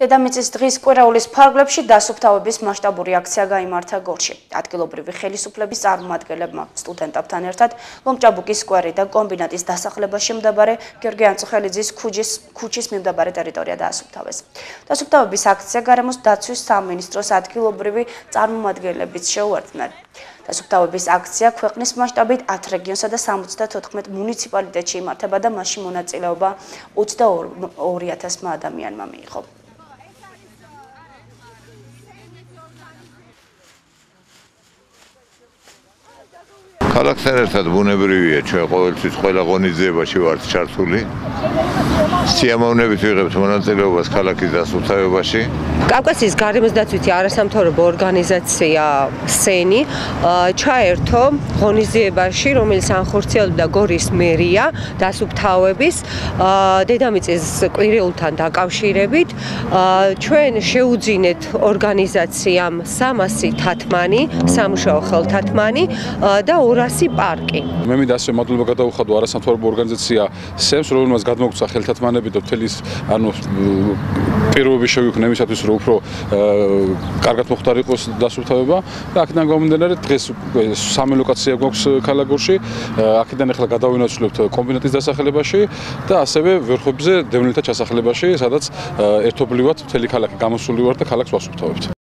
დედამიწის დღის კვირაულის ფარგლებში დასუფთავების მასშტაბური აქცია გაიმართა გორში. ადგილობრივი ხელისუფლების წარმომადგენლებმა სტუდენტებთან ერთად ლომჭაბუკის სკვერი და კომბინატის დასახლებაში მდებარე გიორგი ანწუხელიძის ქუჩის ქუჩის მიმდებარე ტერიტორია დაასუფთავეს. დასუფთავების აქცია გარემოს დაცვის სამინისტროს ადგილობრივი წარმომადგენლებიც შეუერთდნენ. დასუფთავების აქცია ქვეყნის მასშტაბით 10 რეგიონსა და 74 მუნიციპალიტეტში იმართება და მასში მონაწილეობა 22000 ადამიანმა მიიღო. ქალაქთან ერთად ბუნებრივია ჩვენ ყოველთვის ყველა ღონისძიებაში ვართ ჩართული სიამოვნებით ვიღებთ მონაწილეობას ქალაქის დასუფთავებაში. კავკასიის გარემოს დაცვითი არასამთავრობო ორგანიზაცია სენი ჩაერთო ღონისძიებაში, რომელიც ანხორციელდა გორის მერია დასუფთავების დედამიწის კვირეულთან დაკავშირებით. ჩვენ შეუძინეთ ორგანიზაციამ 300 თათმანი, სამუშაო ხელთათმანი და 200 პარკი. მე მინდა ასე მადლობა გადაუხადო არასამთავრობო ორგანიზაცია სენს, რომელმაც გადმოგცა ხელთათმანი ადამიანები და თელის ანუ პირობები შევიქნა იმისათვის რომ უფრო კარგად მოხდარიყოს დასუფთავება და აქედან გამომდინარე დღეს სამი ლოკაცია გვაქვს კალაგორში აქედან ახლა გადავინაცვლებთ კომბინატის დასახელებაში და ასევე ვერხობზე დევნილთა ჩასახლებაში სადაც ერთობლივად მთელი ქალაქი გამოსული ვარ და ქალაქს ვასუფთავებთ